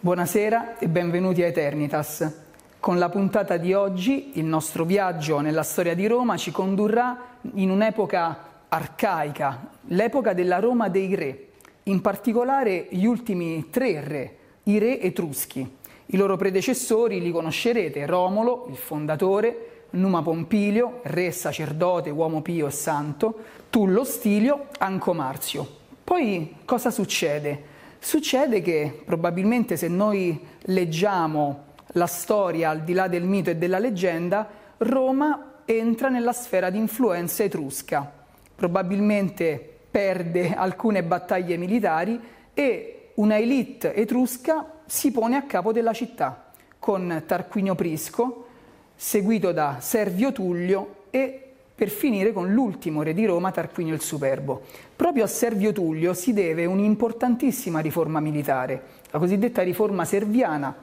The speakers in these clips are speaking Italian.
Buonasera e benvenuti a Eternitas. Con la puntata di oggi il nostro viaggio nella storia di Roma ci condurrà in un'epoca arcaica, l'epoca della Roma dei re, in particolare gli ultimi tre re, i re etruschi. I loro predecessori li conoscerete, Romolo, il fondatore, Numa Pompilio, re, sacerdote, uomo pio e santo, Tullo Stilio, Anco Marzio. Poi cosa succede? Succede che probabilmente se noi leggiamo la storia al di là del mito e della leggenda, Roma entra nella sfera di influenza etrusca. Probabilmente perde alcune battaglie militari e una elite etrusca si pone a capo della città, con Tarquinio Prisco, seguito da Servio Tullio e per finire con l'ultimo re di Roma, Tarquinio il Superbo. Proprio a Servio Tullio si deve un'importantissima riforma militare, la cosiddetta riforma serviana.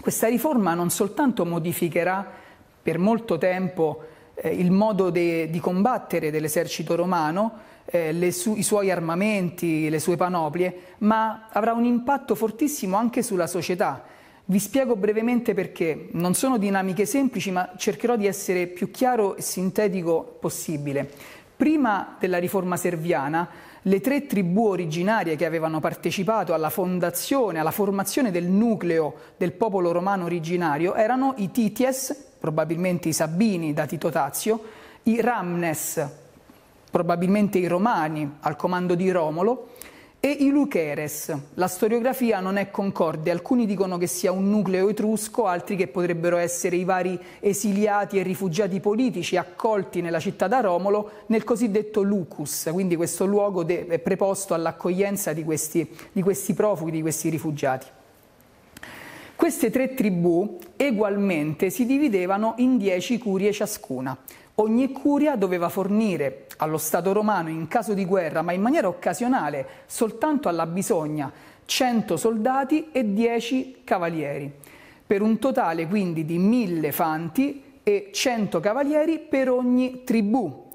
Questa riforma non soltanto modificherà per molto tempo eh, il modo de, di combattere dell'esercito romano, eh, su, i suoi armamenti, le sue panoplie, ma avrà un impatto fortissimo anche sulla società. Vi spiego brevemente perché. Non sono dinamiche semplici, ma cercherò di essere più chiaro e sintetico possibile. Prima della riforma serviana, le tre tribù originarie che avevano partecipato alla fondazione, alla formazione del nucleo del popolo romano originario erano i Tities, probabilmente i Sabini da Tito Tazio, i Ramnes, probabilmente i Romani al comando di Romolo, e i Lucheres. La storiografia non è concorde, alcuni dicono che sia un nucleo etrusco, altri che potrebbero essere i vari esiliati e rifugiati politici accolti nella città da Romolo nel cosiddetto Lucus, quindi questo luogo de- preposto all'accoglienza di questi, di questi profughi, di questi rifugiati. Queste tre tribù egualmente si dividevano in dieci curie ciascuna. Ogni curia doveva fornire allo Stato romano in caso di guerra, ma in maniera occasionale, soltanto alla bisogna, 100 soldati e 10 cavalieri, per un totale quindi di 1000 fanti e 100 cavalieri per ogni tribù.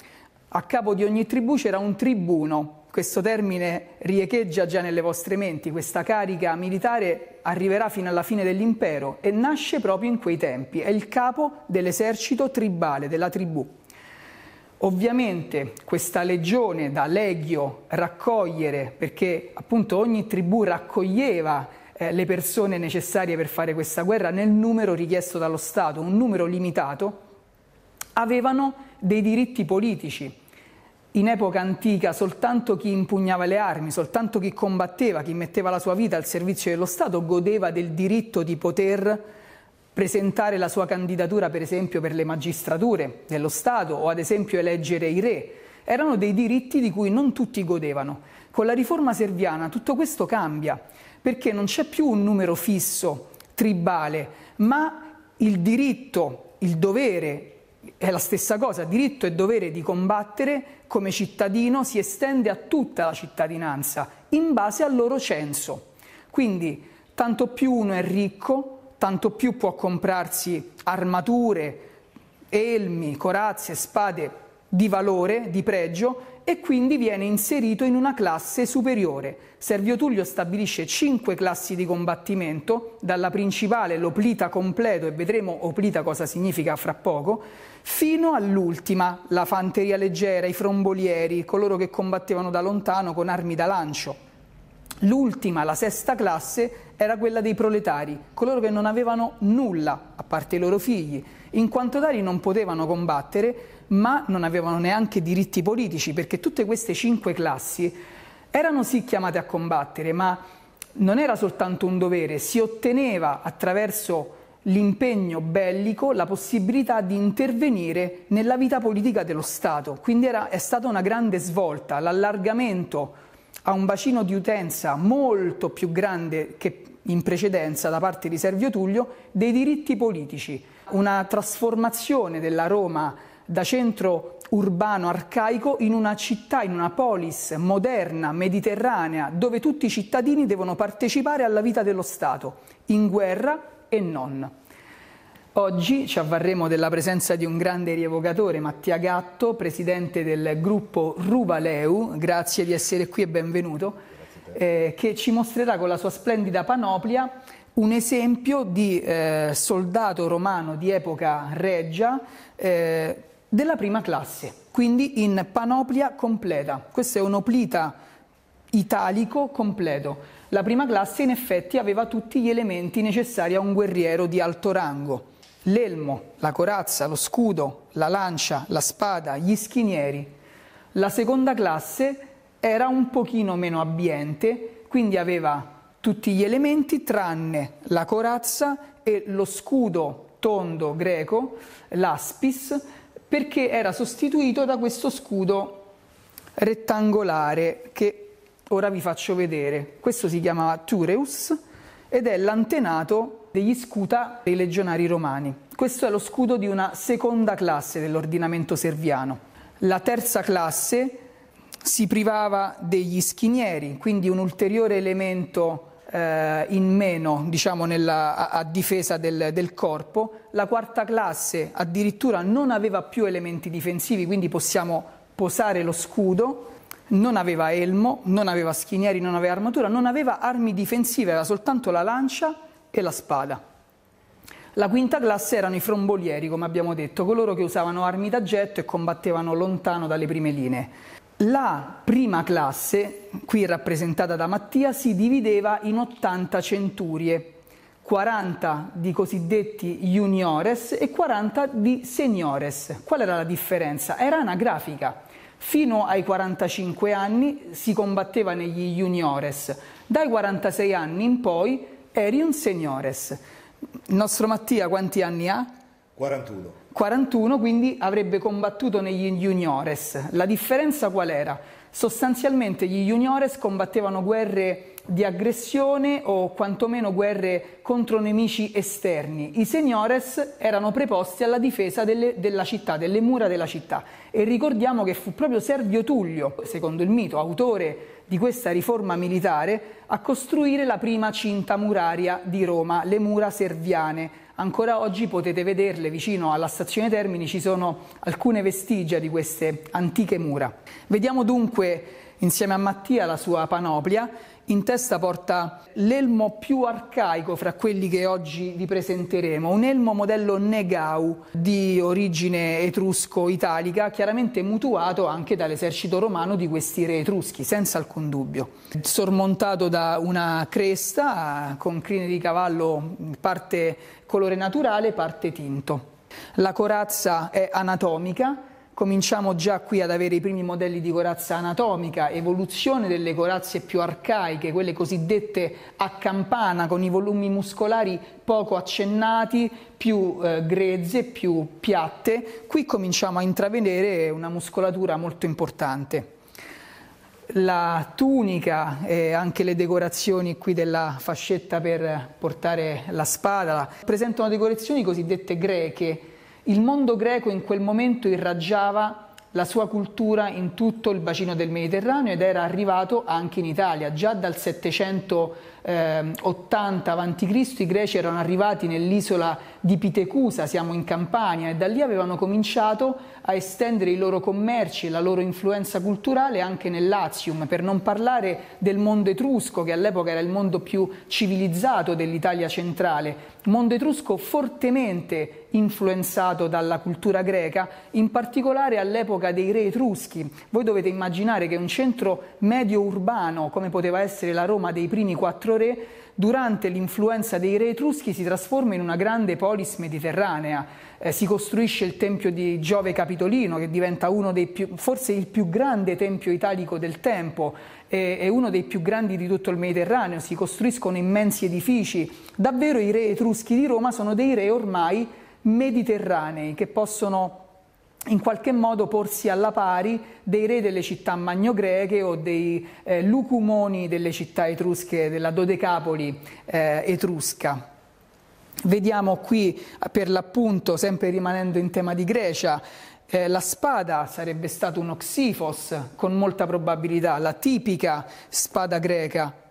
A capo di ogni tribù c'era un tribuno, questo termine riecheggia già nelle vostre menti, questa carica militare arriverà fino alla fine dell'impero e nasce proprio in quei tempi, è il capo dell'esercito tribale, della tribù. Ovviamente questa legione da legio raccogliere, perché appunto ogni tribù raccoglieva eh, le persone necessarie per fare questa guerra nel numero richiesto dallo Stato, un numero limitato, avevano dei diritti politici in epoca antica soltanto chi impugnava le armi, soltanto chi combatteva, chi metteva la sua vita al servizio dello Stato godeva del diritto di poter presentare la sua candidatura per esempio per le magistrature dello Stato o ad esempio eleggere i re. Erano dei diritti di cui non tutti godevano. Con la riforma serviana tutto questo cambia perché non c'è più un numero fisso, tribale, ma il diritto, il dovere è la stessa cosa, diritto e dovere di combattere come cittadino si estende a tutta la cittadinanza in base al loro censo. Quindi tanto più uno è ricco, tanto più può comprarsi armature, elmi, corazze, spade di valore, di pregio e quindi viene inserito in una classe superiore. Servio Tullio stabilisce cinque classi di combattimento, dalla principale l'oplita completo, e vedremo oplita cosa significa fra poco, fino all'ultima, la fanteria leggera, i frombolieri, coloro che combattevano da lontano con armi da lancio. L'ultima, la sesta classe, era quella dei proletari, coloro che non avevano nulla, a parte i loro figli. In quanto tali non potevano combattere, ma non avevano neanche diritti politici, perché tutte queste cinque classi erano sì chiamate a combattere, ma non era soltanto un dovere, si otteneva attraverso l'impegno bellico la possibilità di intervenire nella vita politica dello Stato. Quindi era, è stata una grande svolta, l'allargamento a un bacino di utenza molto più grande che in precedenza da parte di Servio Tullio dei diritti politici, una trasformazione della Roma da centro urbano arcaico in una città, in una polis moderna, mediterranea, dove tutti i cittadini devono partecipare alla vita dello Stato, in guerra e non. Oggi ci avvarremo della presenza di un grande rievocatore, Mattia Gatto, presidente del gruppo Ruvaleu. Grazie di essere qui e benvenuto. eh, che ci mostrerà con la sua splendida panoplia un esempio di eh, soldato romano di epoca reggia eh, della prima classe, quindi in panoplia completa. Questo è un oplita italico completo. La prima classe in effetti aveva tutti gli elementi necessari a un guerriero di alto rango. L'elmo, la corazza, lo scudo, la lancia, la spada, gli schinieri. La seconda classe era un pochino meno abbiente, quindi aveva tutti gli elementi tranne la corazza e lo scudo tondo greco, l'aspis, perché era sostituito da questo scudo rettangolare che ora vi faccio vedere. Questo si chiamava Tureus ed è l'antenato degli scuta dei legionari romani. Questo è lo scudo di una seconda classe dell'ordinamento serviano. La terza classe si privava degli schinieri, quindi un ulteriore elemento eh, in meno diciamo, nella, a, a, difesa del, del, corpo, la quarta classe addirittura non aveva più elementi difensivi, quindi possiamo posare lo scudo, non aveva elmo, non aveva schinieri, non aveva armatura, non aveva armi difensive, aveva soltanto la lancia e la spada. La quinta classe erano i frombolieri, come abbiamo detto, coloro che usavano armi da getto e combattevano lontano dalle prime linee. La prima classe, qui rappresentata da Mattia, si divideva in 80 centurie, 40 di cosiddetti juniores e 40 di seniores. Qual era la differenza? Era anagrafica. Fino ai 45 anni si combatteva negli juniores, dai 46 anni in poi eri un seniores. Il nostro Mattia quanti anni ha? 41. 41, quindi avrebbe combattuto negli juniores. La differenza qual era? Sostanzialmente gli juniores combattevano guerre di aggressione o quantomeno guerre contro nemici esterni. I seniores erano preposti alla difesa delle, della città, delle mura della città. E ricordiamo che fu proprio Servio Tullio, secondo il mito, autore di questa riforma militare, a costruire la prima cinta muraria di Roma, le mura serviane Ancora oggi potete vederle vicino alla stazione Termini, ci sono alcune vestigia di queste antiche mura. Vediamo dunque insieme a Mattia la sua panoplia in testa porta l'elmo più arcaico fra quelli che oggi vi presenteremo, un elmo modello Negau di origine etrusco-italica, chiaramente mutuato anche dall'esercito romano di questi re etruschi, senza alcun dubbio. Sormontato da una cresta con crine di cavallo parte colore naturale, parte tinto. La corazza è anatomica, Cominciamo già qui ad avere i primi modelli di corazza anatomica, evoluzione delle corazze più arcaiche, quelle cosiddette a campana con i volumi muscolari poco accennati, più eh, grezze, più piatte. Qui cominciamo a intravedere una muscolatura molto importante. La tunica e anche le decorazioni qui della fascetta per portare la spada presentano decorazioni cosiddette greche, il mondo greco in quel momento irraggiava la sua cultura in tutto il bacino del Mediterraneo ed era arrivato anche in Italia. Già dal 780 a.C. i greci erano arrivati nell'isola di Pitecusa, siamo in Campania, e da lì avevano cominciato a estendere i loro commerci e la loro influenza culturale anche nel Lazium, per non parlare del mondo etrusco, che all'epoca era il mondo più civilizzato dell'Italia centrale, mondo etrusco fortemente influenzato dalla cultura greca, in particolare all'epoca dei re etruschi. Voi dovete immaginare che un centro medio urbano, come poteva essere la Roma dei primi quattro re, durante l'influenza dei re etruschi si trasforma in una grande polis mediterranea. Eh, si costruisce il tempio di Giove Capitolino, che diventa uno dei più, forse il più grande tempio italico del tempo, è uno dei più grandi di tutto il Mediterraneo, si costruiscono immensi edifici. Davvero i re etruschi di Roma sono dei re ormai mediterranei che possono in qualche modo porsi alla pari dei re delle città magnogreche o dei eh, lucumoni delle città etrusche, della Dodecapoli eh, etrusca. Vediamo qui per l'appunto, sempre rimanendo in tema di Grecia, eh, la spada sarebbe stato un oxifos con molta probabilità, la tipica spada greca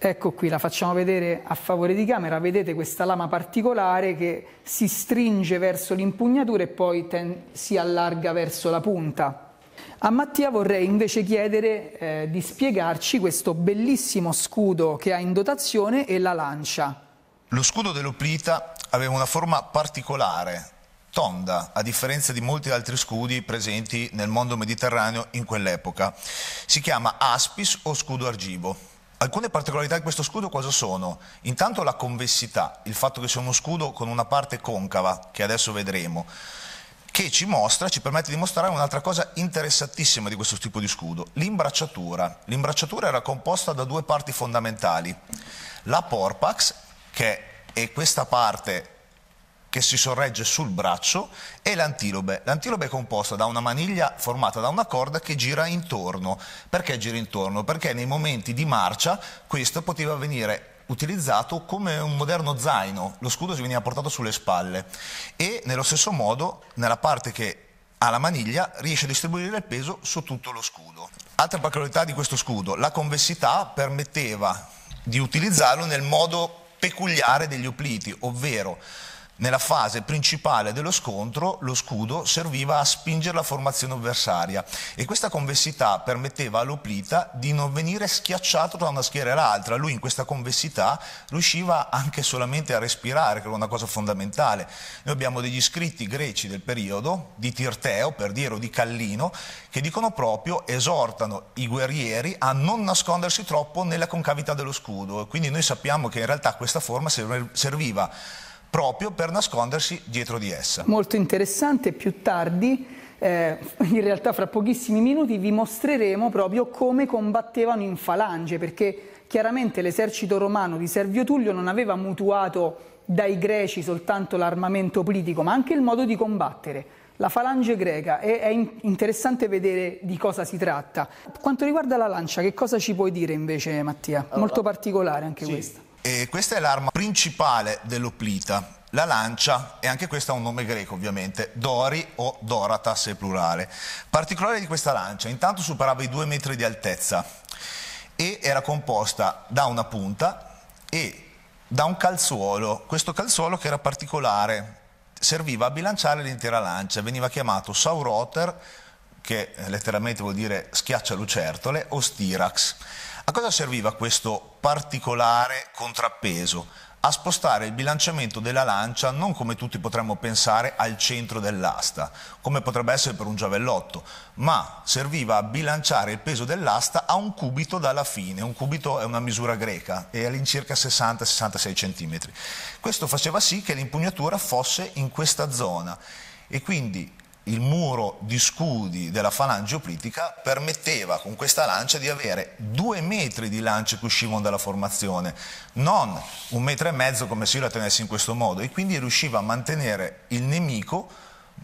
Ecco qui, la facciamo vedere a favore di camera, vedete questa lama particolare che si stringe verso l'impugnatura e poi si allarga verso la punta. A Mattia vorrei invece chiedere eh, di spiegarci questo bellissimo scudo che ha in dotazione e la lancia. Lo scudo dell'Oplita aveva una forma particolare, tonda, a differenza di molti altri scudi presenti nel mondo mediterraneo in quell'epoca. Si chiama aspis o scudo argivo. Alcune particolarità di questo scudo cosa sono? Intanto la convessità, il fatto che sia uno scudo con una parte concava, che adesso vedremo che ci mostra, ci permette di mostrare un'altra cosa interessantissima di questo tipo di scudo, l'imbracciatura. L'imbracciatura era composta da due parti fondamentali, la porpax, che è questa parte che si sorregge sul braccio, e l'antilobe. L'antilobe è composta da una maniglia formata da una corda che gira intorno. Perché gira intorno? Perché nei momenti di marcia questo poteva venire utilizzato come un moderno zaino, lo scudo si veniva portato sulle spalle e nello stesso modo nella parte che ha la maniglia riesce a distribuire il peso su tutto lo scudo. Altra peculiarità di questo scudo, la convessità permetteva di utilizzarlo nel modo peculiare degli opliti, ovvero nella fase principale dello scontro lo scudo serviva a spingere la formazione avversaria e questa convessità permetteva all'Oplita di non venire schiacciato da una schiera all'altra. Lui in questa convessità riusciva anche solamente a respirare, che era una cosa fondamentale. Noi abbiamo degli scritti greci del periodo, di Tirteo per dire o di Callino, che dicono proprio, esortano i guerrieri a non nascondersi troppo nella concavità dello scudo. Quindi noi sappiamo che in realtà questa forma serviva proprio per nascondersi dietro di essa. Molto interessante, più tardi, eh, in realtà fra pochissimi minuti, vi mostreremo proprio come combattevano in falange, perché chiaramente l'esercito romano di Servio Tullio non aveva mutuato dai greci soltanto l'armamento politico, ma anche il modo di combattere. La falange greca, è, è interessante vedere di cosa si tratta. Quanto riguarda la lancia, che cosa ci puoi dire invece Mattia? Allora, Molto particolare anche sì. questa. E questa è l'arma principale dell'Oplita. La lancia, e anche questo ha un nome greco ovviamente, Dori o Dorata se plurale. Particolare di questa lancia, intanto superava i due metri di altezza e era composta da una punta e da un calzuolo. Questo calzuolo che era particolare, serviva a bilanciare l'intera lancia, veniva chiamato sauroter, che letteralmente vuol dire schiaccia lucertole, o stirax. A cosa serviva questo particolare contrappeso? A spostare il bilanciamento della lancia non come tutti potremmo pensare al centro dell'asta, come potrebbe essere per un giavellotto, ma serviva a bilanciare il peso dell'asta a un cubito dalla fine. Un cubito è una misura greca e all'incirca 60-66 cm. Questo faceva sì che l'impugnatura fosse in questa zona e quindi il muro di scudi della falange oplitica permetteva con questa lancia di avere due metri di lance che uscivano dalla formazione, non un metro e mezzo come se io la tenessi in questo modo e quindi riusciva a mantenere il nemico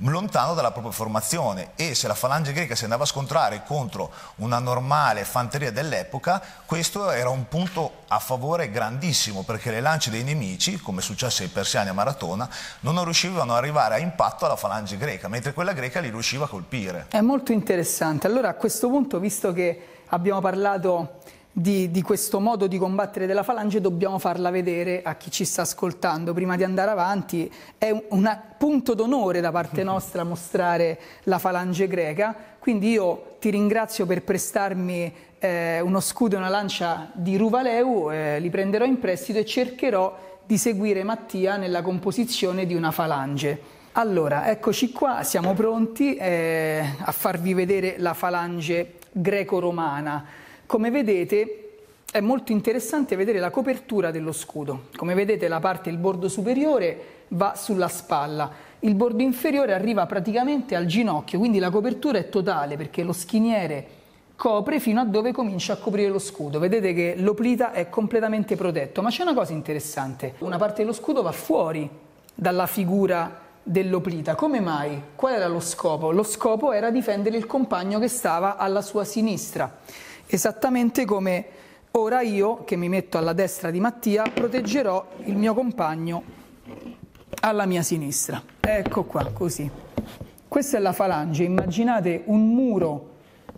lontano dalla propria formazione e se la falange greca si andava a scontrare contro una normale fanteria dell'epoca, questo era un punto a favore grandissimo perché le lance dei nemici, come successe ai persiani a Maratona, non riuscivano ad arrivare a impatto alla falange greca, mentre quella greca li riusciva a colpire. È molto interessante. Allora a questo punto, visto che abbiamo parlato di, di, questo modo di combattere della falange dobbiamo farla vedere a chi ci sta ascoltando prima di andare avanti. È un, un punto d'onore da parte nostra mostrare la falange greca, quindi io ti ringrazio per prestarmi eh, uno scudo e una lancia di Ruvaleu, eh, li prenderò in prestito e cercherò di seguire Mattia nella composizione di una falange. Allora, eccoci qua, siamo pronti eh, a farvi vedere la falange greco-romana. Come vedete è molto interessante vedere la copertura dello scudo. Come vedete la parte, il bordo superiore va sulla spalla, il bordo inferiore arriva praticamente al ginocchio, quindi la copertura è totale perché lo schiniere copre fino a dove comincia a coprire lo scudo. Vedete che l'oplita è completamente protetto, ma c'è una cosa interessante, una parte dello scudo va fuori dalla figura dell'oplita. Come mai? Qual era lo scopo? Lo scopo era difendere il compagno che stava alla sua sinistra esattamente come ora io, che mi metto alla destra di Mattia, proteggerò il mio compagno alla mia sinistra. Ecco qua, così. Questa è la falange, immaginate un muro,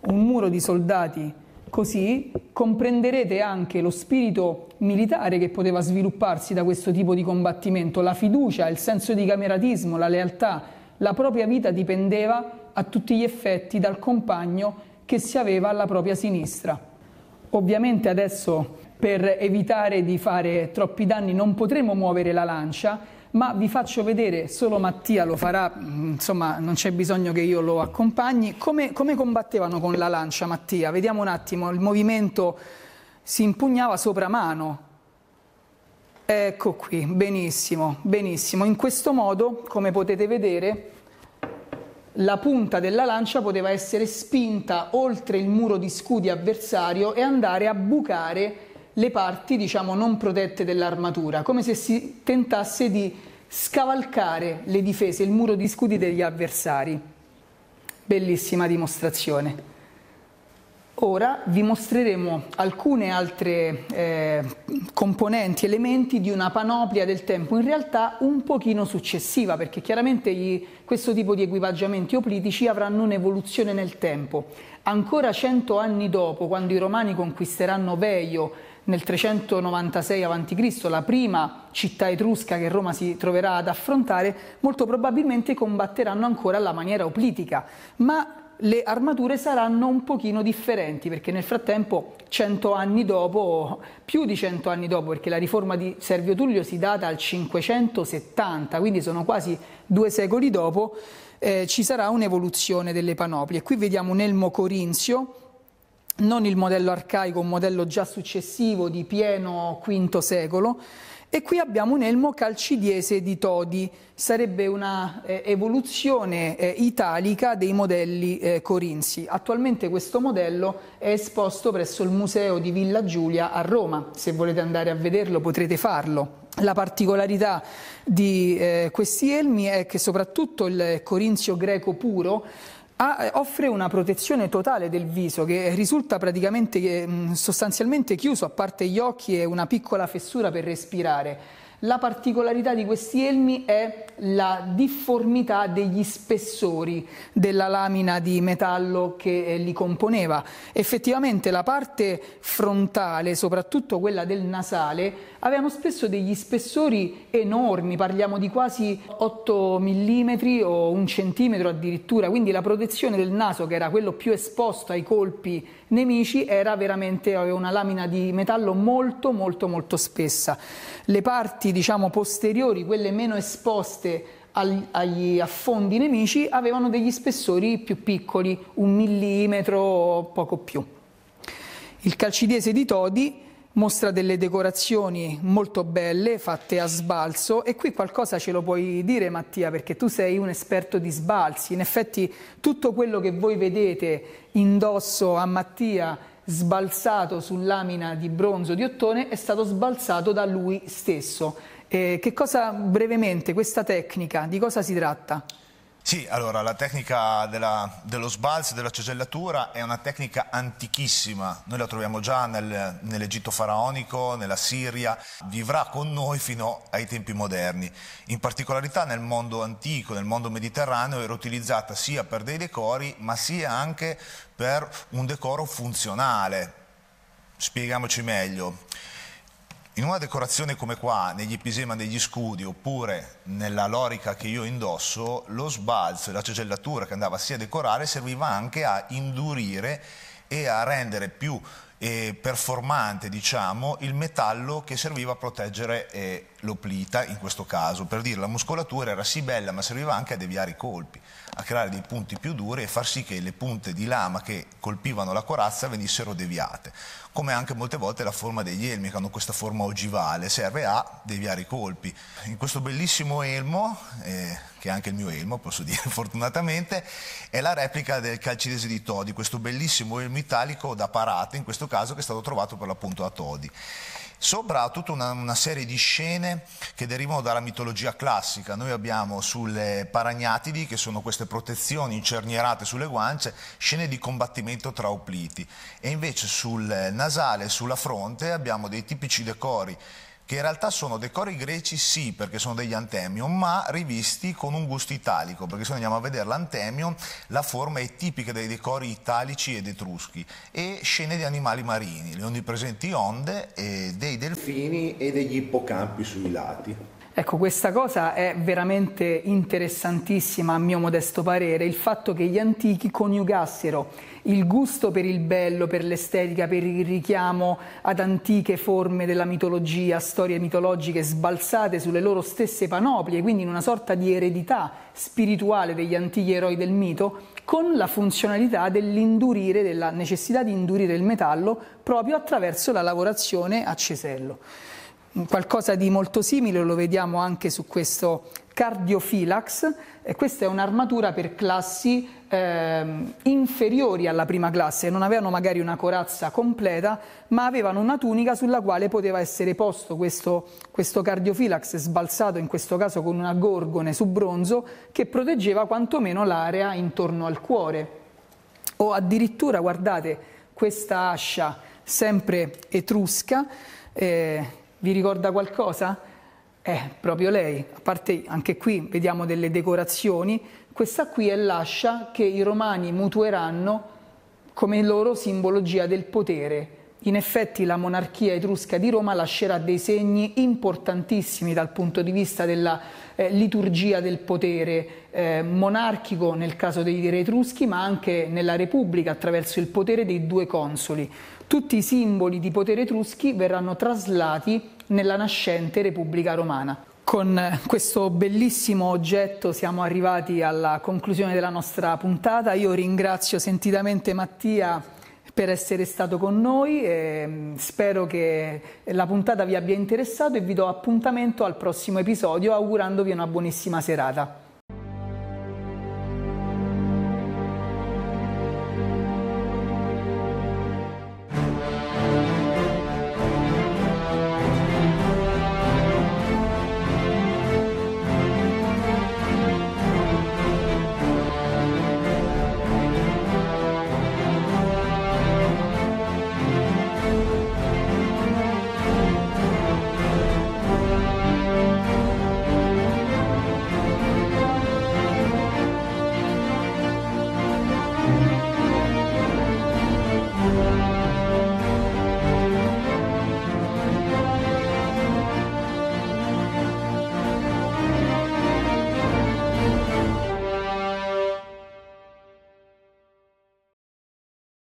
un muro di soldati così, comprenderete anche lo spirito militare che poteva svilupparsi da questo tipo di combattimento, la fiducia, il senso di cameratismo, la lealtà, la propria vita dipendeva a tutti gli effetti dal compagno che si aveva alla propria sinistra. Ovviamente adesso per evitare di fare troppi danni non potremo muovere la lancia, ma vi faccio vedere, solo Mattia lo farà, mm, insomma non c'è bisogno che io lo accompagni, come, come combattevano con la lancia Mattia. Vediamo un attimo, il movimento si impugnava sopra mano. Ecco qui, benissimo, benissimo. In questo modo, come potete vedere, la punta della lancia poteva essere spinta oltre il muro di scudi avversario e andare a bucare le parti, diciamo, non protette dell'armatura, come se si tentasse di scavalcare le difese, il muro di scudi degli avversari. Bellissima dimostrazione. Ora vi mostreremo alcune altre eh, componenti, elementi di una panoplia del tempo, in realtà un pochino successiva, perché chiaramente gli, questo tipo di equipaggiamenti oplitici avranno un'evoluzione nel tempo. Ancora cento anni dopo, quando i romani conquisteranno Veio nel 396 a.C., la prima città etrusca che Roma si troverà ad affrontare, molto probabilmente combatteranno ancora alla maniera oplitica, ma le armature saranno un pochino differenti perché nel frattempo, cento anni dopo, più di cento anni dopo, perché la riforma di Servio Tullio si data al 570, quindi sono quasi due secoli dopo, eh, ci sarà un'evoluzione delle panoplie. Qui vediamo un elmo corinzio, non il modello arcaico, un modello già successivo di pieno V secolo, e qui abbiamo un elmo calcidiese di Todi, sarebbe una eh, evoluzione eh, italica dei modelli eh, corinzi. Attualmente questo modello è esposto presso il Museo di Villa Giulia a Roma, se volete andare a vederlo potrete farlo. La particolarità di eh, questi elmi è che soprattutto il corinzio greco puro ha, eh, offre una protezione totale del viso che risulta praticamente eh, sostanzialmente chiuso a parte gli occhi e una piccola fessura per respirare. La particolarità di questi elmi è la difformità degli spessori della lamina di metallo che eh, li componeva. Effettivamente la parte frontale, soprattutto quella del nasale, avevano spesso degli spessori enormi, parliamo di quasi 8 mm o un centimetro addirittura, quindi la protezione del naso, che era quello più esposto ai colpi nemici, era veramente aveva una lamina di metallo molto molto molto spessa. Le parti diciamo posteriori, quelle meno esposte agli affondi nemici, avevano degli spessori più piccoli, un millimetro o poco più. Il calcidese di Todi mostra delle decorazioni molto belle fatte a sbalzo e qui qualcosa ce lo puoi dire Mattia perché tu sei un esperto di sbalzi, in effetti tutto quello che voi vedete indosso a Mattia sbalzato su lamina di bronzo di ottone è stato sbalzato da lui stesso. Eh, che cosa brevemente questa tecnica, di cosa si tratta? Sì, allora la tecnica della, dello sbalzo della cesellatura è una tecnica antichissima, noi la troviamo già nel, nell'Egitto faraonico, nella Siria, vivrà con noi fino ai tempi moderni. In particolarità nel mondo antico, nel mondo mediterraneo, era utilizzata sia per dei decori ma sia anche per un decoro funzionale. Spieghiamoci meglio. In una decorazione come qua, negli episema degli scudi oppure nella lorica che io indosso, lo sbalzo e la cesellatura che andava sia a decorare serviva anche a indurire e a rendere più eh, performante diciamo, il metallo che serviva a proteggere eh, l'oplita in questo caso. Per dire la muscolatura era sì bella ma serviva anche a deviare i colpi a creare dei punti più duri e far sì che le punte di lama che colpivano la corazza venissero deviate. Come anche molte volte la forma degli elmi, che hanno questa forma ogivale, serve a deviare i colpi. In questo bellissimo elmo, eh, che è anche il mio elmo, posso dire fortunatamente, è la replica del calcidese di Todi, questo bellissimo elmo italico da parate, in questo caso che è stato trovato per l'appunto a Todi. Sopra tutta una, una, serie di scene che derivano dalla mitologia classica. Noi abbiamo sulle paragnatidi, che sono queste protezioni incernierate sulle guance, scene di combattimento tra opliti. E invece sul nasale e sulla fronte abbiamo dei tipici decori che in realtà sono decori greci sì perché sono degli antemion, ma rivisti con un gusto italico, perché se andiamo a vedere l'antemion la forma è tipica dei decori italici ed etruschi e scene di animali marini, le onnipresenti onde, dei delfini e degli ippocampi sui lati. Ecco, questa cosa è veramente interessantissima a mio modesto parere, il fatto che gli antichi coniugassero il gusto per il bello, per l'estetica, per il richiamo ad antiche forme della mitologia, storie mitologiche sbalzate sulle loro stesse panoplie, quindi in una sorta di eredità spirituale degli antichi eroi del mito, con la funzionalità dell'indurire, della necessità di indurire il metallo proprio attraverso la lavorazione a cesello. Qualcosa di molto simile lo vediamo anche su questo Cardiofilax, e questa è un'armatura per classi eh, inferiori alla prima classe, non avevano magari una corazza completa, ma avevano una tunica sulla quale poteva essere posto questo, questo cardiofilax sbalzato, in questo caso con una gorgone su bronzo, che proteggeva quantomeno l'area intorno al cuore. O addirittura, guardate, questa ascia sempre etrusca, eh, vi ricorda qualcosa? È proprio lei, a parte anche qui vediamo delle decorazioni, questa qui è l'ascia che i romani mutueranno come loro simbologia del potere. In effetti la monarchia etrusca di Roma lascerà dei segni importantissimi dal punto di vista della eh, liturgia del potere eh, monarchico nel caso dei re etruschi, ma anche nella Repubblica attraverso il potere dei due consoli. Tutti i simboli di potere etruschi verranno traslati nella nascente Repubblica Romana. Con questo bellissimo oggetto siamo arrivati alla conclusione della nostra puntata. Io ringrazio sentitamente Mattia per essere stato con noi, mm, spero che la puntata vi abbia interessato e vi do appuntamento al prossimo episodio augurandovi una buonissima serata.